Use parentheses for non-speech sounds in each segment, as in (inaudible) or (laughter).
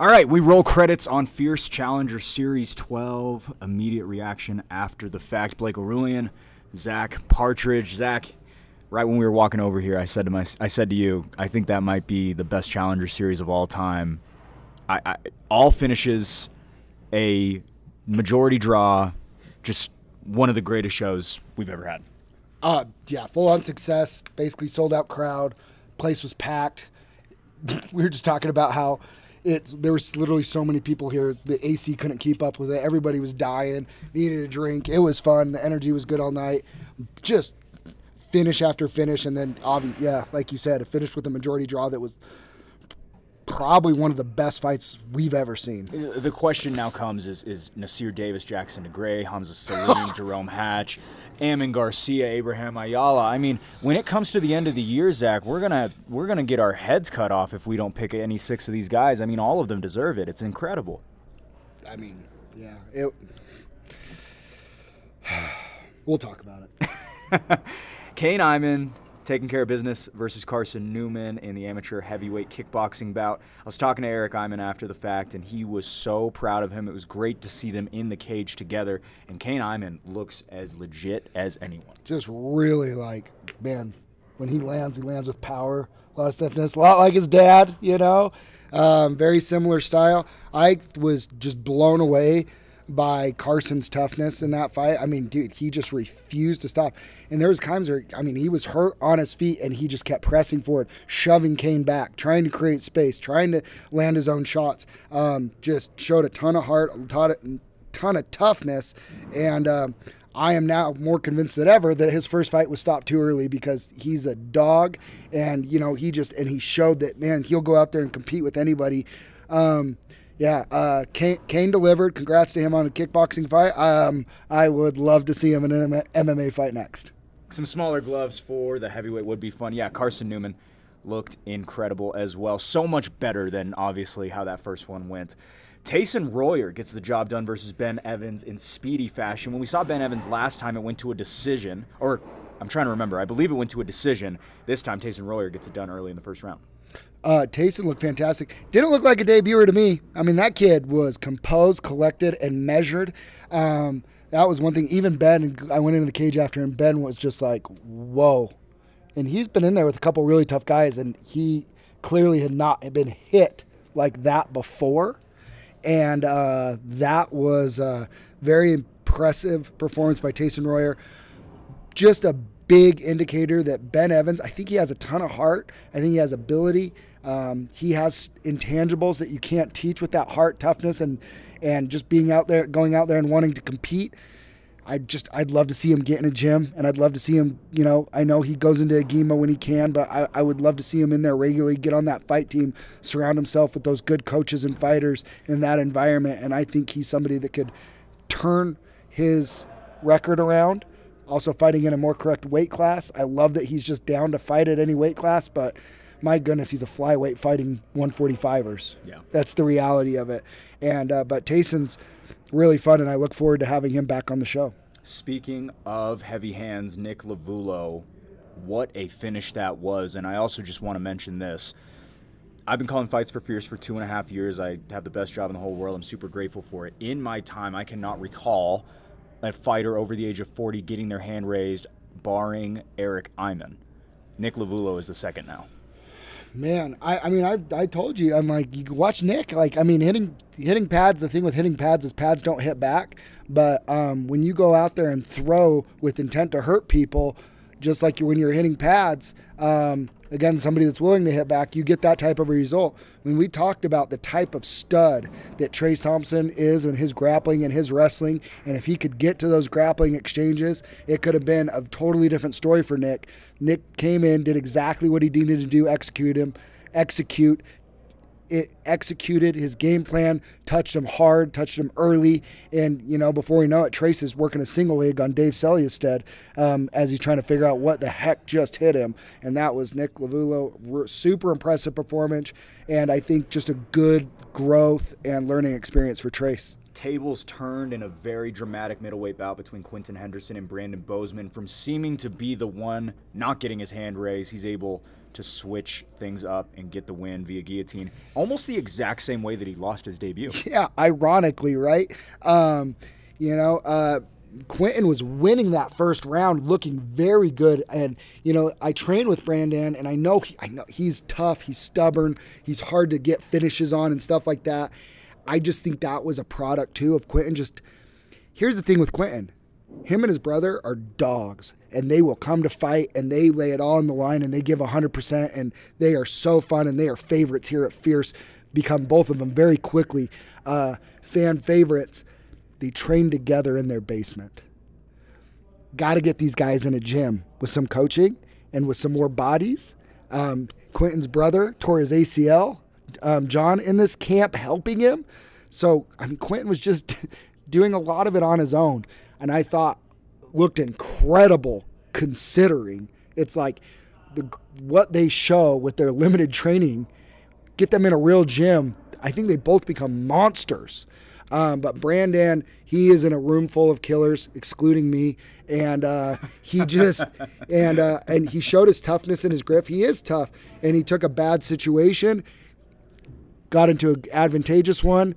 All right, we roll credits on Fierce Challenger Series 12. Immediate reaction after the fact. Blake Arulian, Zach Partridge. Zach, right when we were walking over here, I said to my, I said to you, I think that might be the best Challenger Series of all time. I, I all finishes, a majority draw, just one of the greatest shows we've ever had. Uh, yeah, full on success. Basically sold out crowd. Place was packed. (laughs) we were just talking about how it's there was literally so many people here. The AC couldn't keep up with it. Everybody was dying, needed a drink. It was fun. The energy was good all night. Just finish after finish, and then obviously, yeah, like you said, finished with a majority draw that was probably one of the best fights we've ever seen. Uh, the question now comes: Is, is Nasir Davis, Jackson DeGray, Hamza Salim, (laughs) Jerome Hatch, Ammon Garcia, Abraham Ayala? I mean, when it comes to the end of the year, Zach, we're gonna we're gonna get our heads cut off if we don't pick any six of these guys. I mean, all of them deserve it. It's incredible. I mean, yeah, it. (sighs) we'll talk about it. (laughs) Kane Iman, taking care of business versus Carson Newman in the amateur heavyweight kickboxing bout. I was talking to Eric Iman after the fact, and he was so proud of him. It was great to see them in the cage together. And Kane Iman looks as legit as anyone. Just really like, man, when he lands, he lands with power, a lot of stiffness, a lot like his dad, you know. Um, very similar style. I was just blown away by Carson's toughness in that fight. I mean, dude, he just refused to stop. And there was times where, I mean, he was hurt on his feet and he just kept pressing forward, shoving Kane back, trying to create space, trying to land his own shots. Um, just showed a ton of heart, a ton of, ton of toughness. And um, I am now more convinced than ever that his first fight was stopped too early because he's a dog. And, you know, he just, and he showed that, man, he'll go out there and compete with anybody. Um, yeah, uh, Kane, Kane, delivered. Congrats to him on a kickboxing fight. Um, I would love to see him in an MMA fight next. Some smaller gloves for the heavyweight would be fun. Yeah, Carson Newman looked incredible as well. So much better than obviously how that first one went. Tayson Royer gets the job done versus Ben Evans in speedy fashion. When we saw Ben Evans last time, it went to a decision, or I'm trying to remember. I believe it went to a decision. This time, Tayson Royer gets it done early in the first round. Uh, Tayson looked fantastic. Didn't look like a debuter to me. I mean, that kid was composed, collected, and measured. Um, that was one thing. Even Ben, I went into the cage after him. Ben was just like, whoa. And he's been in there with a couple really tough guys, and he clearly had not been hit like that before. And uh, that was a very impressive performance by Tayson Royer. Just a big indicator that Ben Evans, I think he has a ton of heart. I think he has ability. Um, he has intangibles that you can't teach with that heart, toughness, and and just being out there, going out there and wanting to compete. I just I'd love to see him get in a gym, and I'd love to see him. You know, I know he goes into a GEMA when he can, but I, I would love to see him in there regularly, get on that fight team, surround himself with those good coaches and fighters in that environment. And I think he's somebody that could turn his record around. Also fighting in a more correct weight class. I love that he's just down to fight at any weight class, but my goodness, he's a flyweight fighting 145ers. Yeah, that's the reality of it. And uh, but Tayson's really fun, and I look forward to having him back on the show. Speaking of heavy hands, Nick Lavulo, what a finish that was! And I also just want to mention this. I've been calling fights for Fierce for two and a half years. I have the best job in the whole world. I'm super grateful for it. In my time, I cannot recall a fighter over the age of 40 getting their hand raised, barring Eric Iman. Nick Lavulo is the second now man, I, I mean, I, I told you, I'm like, you watch Nick. Like, I mean, hitting hitting pads. The thing with hitting pads is pads don't hit back. But um, when you go out there and throw with intent to hurt people, just like when you're hitting pads, um, again, somebody that's willing to hit back, you get that type of a result. When we talked about the type of stud that Trace Thompson is in his grappling and his wrestling, and if he could get to those grappling exchanges, it could have been a totally different story for Nick. Nick came in, did exactly what he needed to do, execute him, execute, it executed his game plan, touched him hard, touched him early, and you know before we know it, Trace is working a single leg on Dave Selyusted um, as he's trying to figure out what the heck just hit him, and that was Nick Lavulo. Super impressive performance, and I think just a good growth and learning experience for Trace. Tables turned in a very dramatic middleweight bout between Quinton Henderson and Brandon Bozeman. From seeming to be the one not getting his hand raised, he's able to switch things up and get the win via guillotine, almost the exact same way that he lost his debut. (laughs) Yeah, ironically, right? Um, you know, uh, Quinton was winning that first round, looking very good. And you know, I train with Brandon, and I know he, I know he's tough, he's stubborn, he's hard to get finishes on and stuff like that. I just think that was a product too of Quinton. Just here's the thing with Quinton. Him and his brother are dogs, and they will come to fight and they lay it all on the line and they give 100%, and they are so fun and they are favorites here at Fierce. Become both of them very quickly uh, fan favorites. They train together in their basement. Got to get these guys in a gym with some coaching and with some more bodies. Um, Quinton's brother tore his ACL. Um, John in this camp helping him. So, I mean, Quentin was just (laughs) doing a lot of it on his own. And I thought looked incredible considering it's like the what they show with their limited training. Get them in a real gym. I think they both become monsters. Um, but Brandon, he is in a room full of killers, excluding me, and uh, he just (laughs) and uh, and he showed his toughness and his grip. He is tough, and he took a bad situation, got into an advantageous one.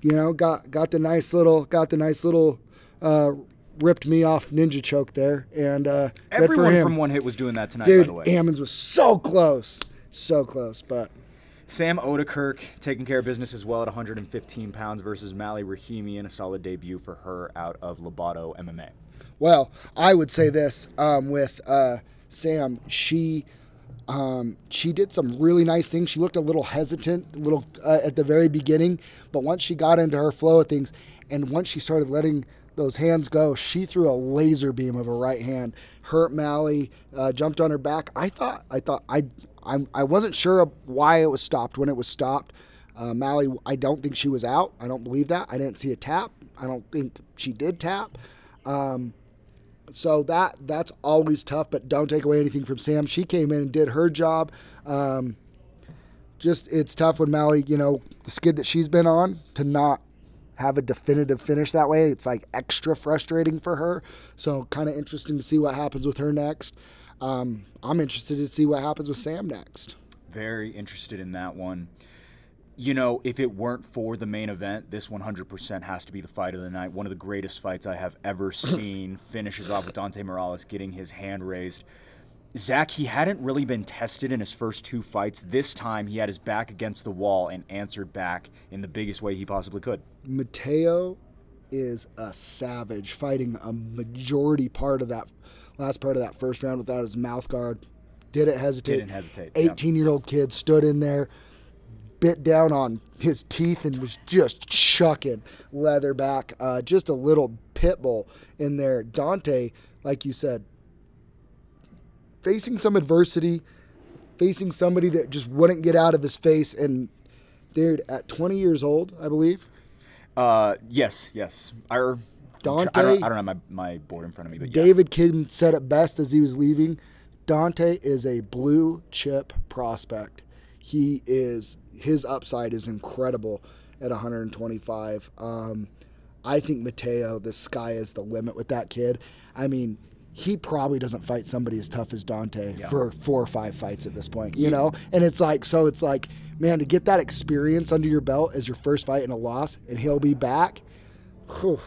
You know, got got the nice little got the nice little uh, ripped me off ninja choke there, and uh, everyone from one hit was doing that tonight. Dude, by the way, Ammons was so close, so close, but. Sam Odekirk taking care of business as well at 115 pounds versus Mally Rahimi in a solid debut for her out of Lobato MMA. Well, I would say this um, with uh, Sam. She um, she did some really nice things. She looked a little hesitant, a little uh, at the very beginning, but once she got into her flow of things, and once she started letting those hands go, she threw a laser beam of a right hand, hurt Mally, uh, jumped on her back. I thought, I thought, I, I'm, I wasn't sure why it was stopped when it was stopped. Uh, Mally, I don't think she was out. I don't believe that. I didn't see a tap. I don't think she did tap. Um, so that that's always tough, but don't take away anything from Sam. She came in and did her job. Um, just it's tough when Mally, you know, the skid that she's been on to not have a definitive finish that way. It's like extra frustrating for her. So kind of interesting to see what happens with her next. Um, I'm interested to see what happens with Sam next. Very interested in that one. You know, if it weren't for the main event, this 100% has to be the fight of the night. One of the greatest fights I have ever seen. Finishes off with Dante Morales getting his hand raised. Zach, he hadn't really been tested in his first two fights. This time, he had his back against the wall and answered back in the biggest way he possibly could. Mateo is a savage, fighting a majority part of that last part of that first round without his mouth guard. Didn't hesitate. Didn't hesitate. 18 year old kid stood in there, bit down on his teeth, and was just chucking leather back. Uh, just a little pit bull in there. Dante, like you said, facing some adversity, facing somebody that just wouldn't get out of his face. And, dude, at 20 years old, I believe. Uh, yes, yes. I, Dante. I don't, I don't have my, my board in front of me, but yeah. David Kim said it best as he was leaving. Dante is a blue chip prospect. He is his upside is incredible at 125. Um, I think Mateo, the sky is the limit with that kid. I mean, he probably doesn't fight somebody as tough as Dante Yeah. for four or five fights at this point, you know? And it's like, so it's like, man, to get that experience under your belt as your first fight and a loss, and he'll be back. whew.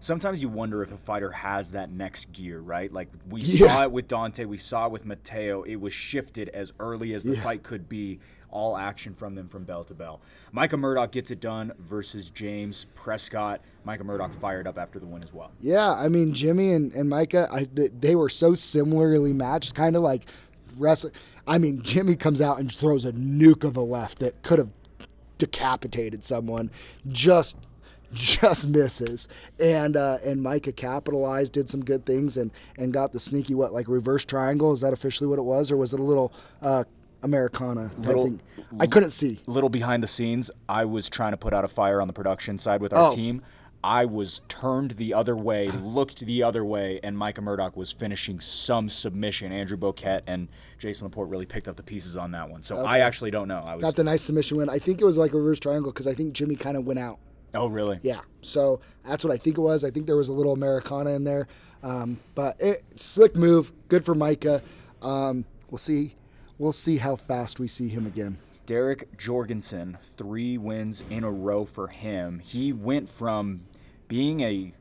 Sometimes you wonder if a fighter has that next gear, right? Like we Yeah. saw it with Dante, we saw it with Mateo. It was shifted as early as the Yeah. fight could be. All action from them from bell to bell. Micah Murdoch gets it done versus James Prescott. Micah Murdoch fired up after the win as well. Yeah, I mean Jimmy and, and Micah, I, they were so similarly matched, kind of like wrestling. I mean, Jimmy comes out and throws a nuke of a left that could have decapitated someone, just just misses. And uh, and Micah capitalized, did some good things, and and got the sneaky what like reverse triangle. Is that officially what it was, or was it a little uh, Americana Little- thing? I couldn't see. little behind the scenes, I was trying to put out a fire on the production side with our Oh. team. I was turned the other way, looked the other way, and Micah Murdoch was finishing some submission. Andrew Boquette and Jason Laporte really picked up the pieces on that one. So I actually don't know. I was Got the nice submission win. I think it was like a reverse triangle because I think Jimmy kind of went out. oh really? Yeah, so that's what I think it was. I think there was a little Americana in there, um, but it, slick move, good for Micah. Um, we'll see we'll see how fast we see him again. Derek Jorgensen, three wins in a row for him. He went from being a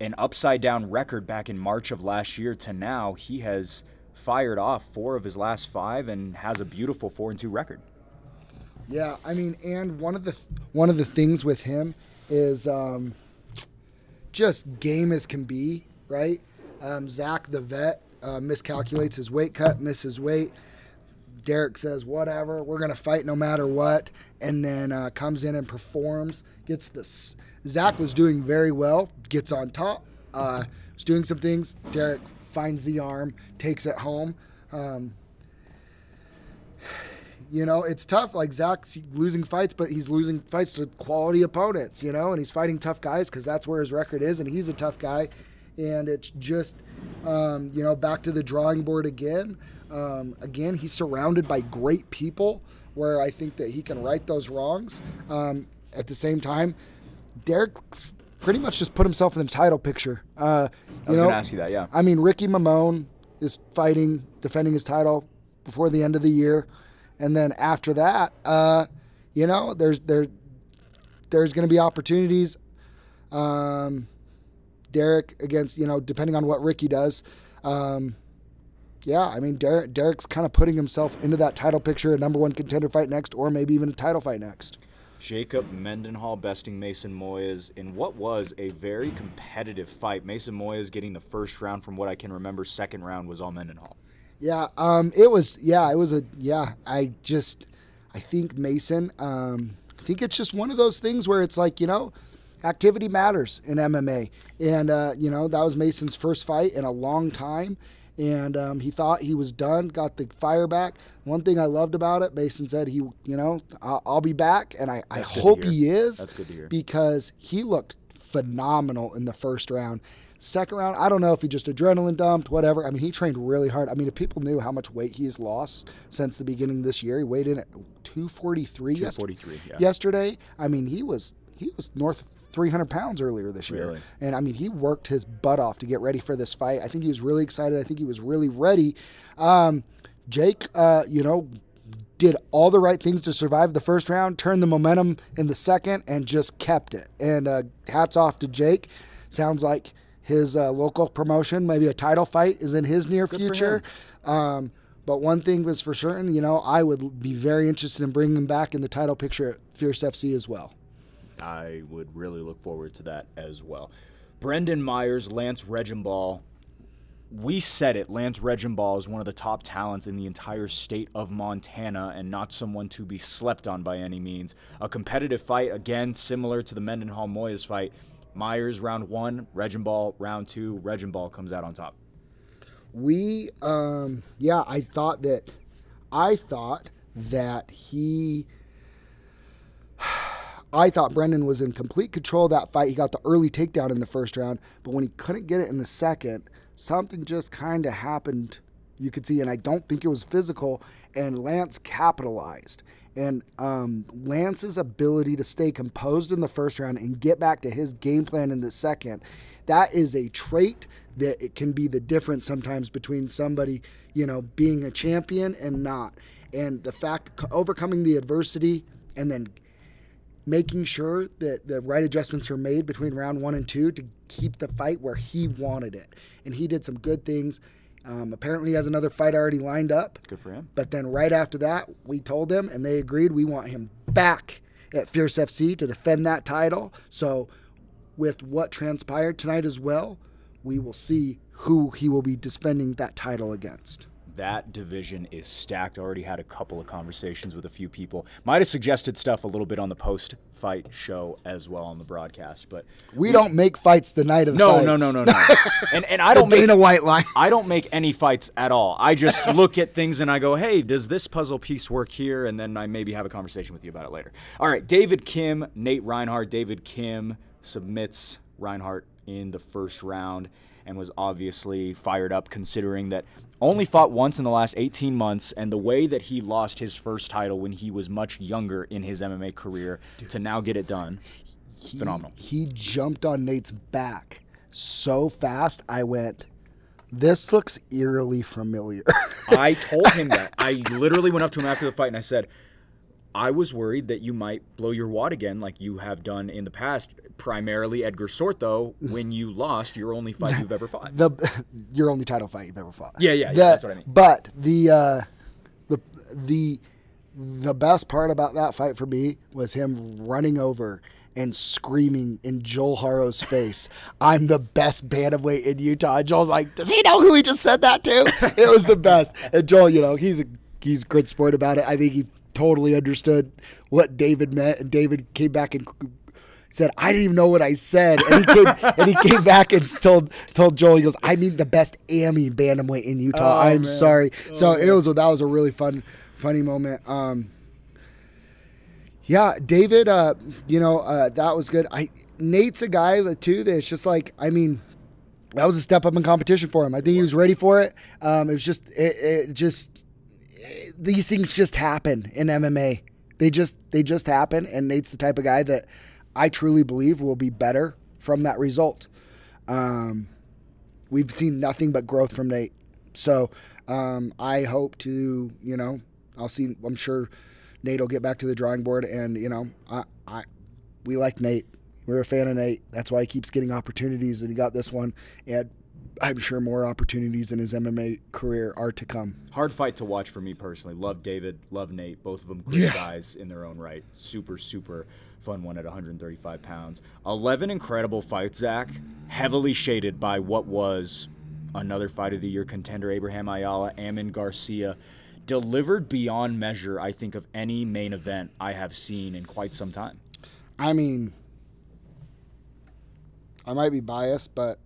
an upside down record back in March of last year to now he has fired off four of his last five and has a beautiful four and two record. Yeah, I mean, and one of the one of the things with him is um, just game as can be, right? Um, Zach the vet uh, miscalculates his weight cut, misses weight. Derek says, "Whatever, we're gonna fight no matter what," and then uh, comes in and performs. Gets this. Zach was doing very well. Gets on top. Uh, was doing some things. Derek finds the arm, takes it home. Um, you know, it's tough. Like Zach's losing fights, but he's losing fights to quality opponents, you know, and he's fighting tough guys because that's where his record is, and he's a tough guy. And it's just, um, you know, back to the drawing board again. Um, again, he's surrounded by great people where I think that he can right those wrongs. Um, at the same time, Derek's pretty much just put himself in the title picture. Uh, I was going to ask you that, yeah. I mean, Ricky Mamone is fighting, defending his title before the end of the year and then after that, uh, you know, there's there there's going to be opportunities. Um, Derek against you know, depending on what Ricky does. Um, yeah, I mean, Derek, Derek's kind of putting himself into that title picture, a number one contender fight next, or maybe even a title fight next. Jacob Mendenhall besting Mason Moyes in what was a very competitive fight. Mason Moyes getting the first round from what I can remember. Second round was all Mendenhall. Yeah, um, it was. Yeah, it was a. Yeah, I just, I think Mason. Um, I think it's just one of those things where it's like you know, activity matters in MMA, and uh, you know that was Mason's first fight in a long time, and um, he thought he was done, got the fire back. One thing I loved about it, Mason said he, you know, I'll, I'll be back, and I, I hope he is. That's good to hear because he looked phenomenal in the first round. Second round, I don't know if he just adrenaline dumped, whatever. I mean, he trained really hard. I mean, if people knew how much weight he's lost since the beginning of this year, he weighed in at 243, 243 yes- yeah. yesterday. I mean, he was he was north of 300 pounds earlier this year. Really? And I mean, he worked his butt off to get ready for this fight. I think he was really excited. I think he was really ready. Um, Jake, uh, you know, did all the right things to survive the first round, turned the momentum in the second, and just kept it. And uh, hats off to Jake. Sounds like his uh, local promotion, maybe a title fight, is in his near Good future. Um, but one thing was for certain, you know, I would be very interested in bringing him back in the title picture at Fierce FC as well. I would really look forward to that as well. Brendan Myers, Lance Regenball. We said it. Lance Regenball is one of the top talents in the entire state of Montana and not someone to be slept on by any means. A competitive fight, again, similar to the Mendenhall Moyes fight. Myers round one, Regenball round two. Regenball comes out on top. We, um, yeah, I thought that, I thought that he, I thought Brendan was in complete control of that fight. He got the early takedown in the first round, but when he couldn't get it in the second, something just kind of happened. You could see, and I don't think it was physical. And Lance capitalized. And um, Lance's ability to stay composed in the first round and get back to his game plan in the second, that is a trait that it can be the difference sometimes between somebody, you know, being a champion and not. And the fact overcoming the adversity and then making sure that the right adjustments are made between round one and two to keep the fight where he wanted it. And he did some good things. Um, apparently, he has another fight already lined up. Good for him. But then right after that, we told him, and they agreed we want him back at Fierce FC to defend that title. So, with what transpired tonight as well, we will see who he will be defending that title against that division is stacked. Already had a couple of conversations with a few people. Might have suggested stuff a little bit on the post fight show as well on the broadcast, but we, we don't make fights the night of the no, fights. no, no, no, no. (laughs) and and I don't make a white line. I don't make any fights at all. I just (laughs) look at things and I go, hey, does this puzzle piece work here? And then I maybe have a conversation with you about it later. All right, David Kim, Nate Reinhardt. David Kim submits Reinhardt in the first round and was obviously fired up considering that only fought once in the last 18 months, and the way that he lost his first title when he was much younger in his MMA career Dude. to now get it done, he, phenomenal. He jumped on Nate's back so fast, I went, This looks eerily familiar. (laughs) I told him that. I literally went up to him after the fight and I said, I was worried that you might blow your wad again, like you have done in the past. Primarily Edgar Sorto, when you lost your only fight you've ever fought. the (laughs) your only title fight you've ever fought. Yeah, yeah, yeah, The- that's what I mean. But the uh, the the the best part about that fight for me was him running over and screaming in Joel Harrow's face, (laughs) "I'm the best bantamweight in Utah." And Joel's like, "Does he know who he just said that to?" (laughs) it was the best. And Joel, you know, he's a he's a good sport about it. I think he totally understood what David meant, and David came back and said, "I didn't even know what I said," and he came (laughs) and he came back and told told Joel, he goes, "I mean the best Ami bantamweight in Utah. Oh, I'm man. sorry." so it was that was a really fun funny moment. Um, yeah, David, uh, you know uh, that was good. I Nate's a guy that, too that's just like I mean. That was a step up in competition for him. I think he was ready for it. Um, it was just, it, it just, these things just happen in MMA. They just, they just happen. And Nate's the type of guy that I truly believe will be better from that result. Um, we've seen nothing but growth from Nate. So um, I hope to, you know, I'll see. I'm sure Nate will get back to the drawing board, and you know, I, I, we like Nate. We're a fan of Nate. That's why he keeps getting opportunities, and he got this one. And I'm sure more opportunities in his MMA career are to come. Hard fight to watch for me personally. Love David, love Nate. Both of them great Yeah. guys in their own right. Super, super fun one at 135 pounds. 11 incredible fights, Zach. Heavily shaded by what was another fight of the year contender, Abraham Ayala, Ammon Garcia. Delivered beyond measure, I think, of any main event I have seen in quite some time. I mean, I might be biased, but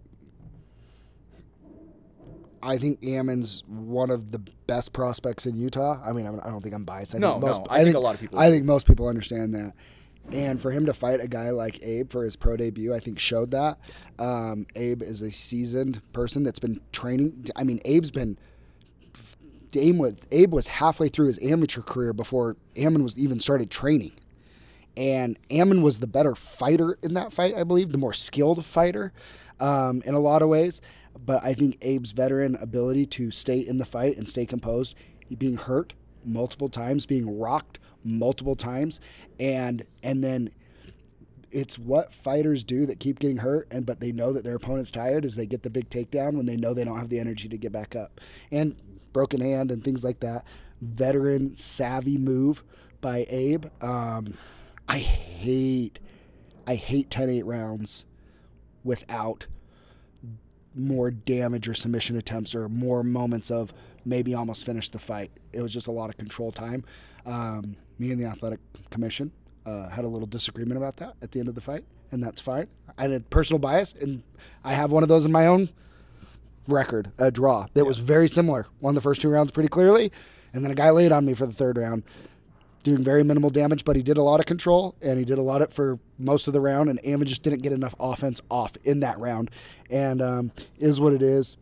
I think Ammon's one of the best prospects in Utah. I mean, I'm- don't think I'm biased. I No, think most, no, I think a lot of people I think most people understand that. And for him to fight a guy like Abe for his pro debut, I think showed that. Um, Abe is a seasoned person that's been training. I mean, Abe's been Abe was, Abe was halfway through his amateur career before Ammon was even started training. And Ammon was the better fighter in that fight, I believe, the more skilled fighter um, in a lot of ways. But I think Abe's veteran ability to stay in the fight and stay composed, being hurt multiple times, being rocked multiple times, and and then it's what fighters do that keep getting hurt and but they know that their opponent's tired is they get the big takedown when they know they don't have the energy to get back up. And broken hand and things like that. Veteran savvy move by abe. Um, i hate i hate 10-8 rounds without more damage or submission attempts or more moments of maybe almost finish the fight it was just a lot of control time um, me and the athletic commission uh, had a little disagreement about that at the end of the fight, and that's fine. I had a personal bias, and I have one of those in my own record, a draw that was very similar. Won the first two rounds pretty clearly, and then a guy laid on me for the third round, doing very minimal damage, but he did a lot of control, and he did a lot of it for most of the round, and Ammon just didn't get enough offense off in that round, and um, is what it is.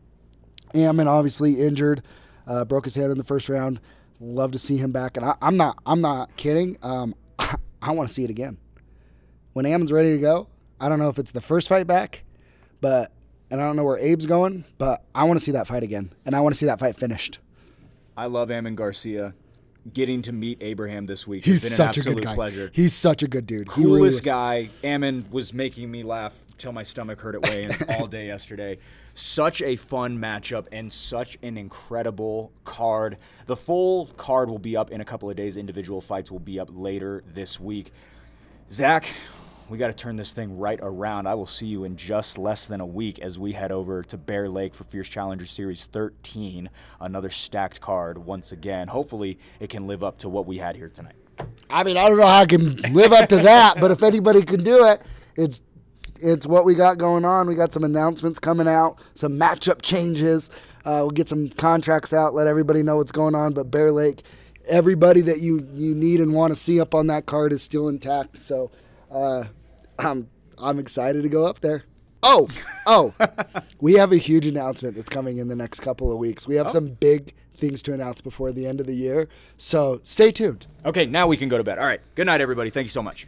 Ammon obviously injured, uh, broke his hand in the first round. Love to see him back, and I, I'm not. I'm not kidding. Um, (laughs) I want to see it again. When Ammon's ready to go, I don't know if it's the first fight back, but and I don't know where Abe's going, but I want to see that fight again, and I want to see that fight finished. I love Ammon Garcia. Getting to meet Abraham this week He's has been such an a absolute good guy. pleasure. He's such a good dude. He really coolest guy. Ammon was making me laugh till my stomach hurt at weigh-ins (laughs) all day yesterday. Such a fun matchup and such an incredible card. The full card will be up in a couple of days. Individual fights will be up later this week. Zach, we got to turn this thing right around. I will see you in just less than a week as we head over to Bear Lake for Fierce Challenger Series 13. Another stacked card once again. Hopefully, it can live up to what we had here tonight. I mean, I don't know how I can (laughs) live up to that, but if anybody can do it, it's it's what we got going on. We got some announcements coming out, some matchup changes. Uh, we'll get some contracts out, let everybody know what's going on. But Bear Lake, everybody that you you need and want to see up on that card is still intact. So uh, I'm I'm excited to go up there. Oh, oh, (laughs) we have a huge announcement that's coming in the next couple of weeks. We have oh. some big things to announce before the end of the year. So stay tuned. Okay, now we can go to bed. All right. Good night, everybody. Thank you so much.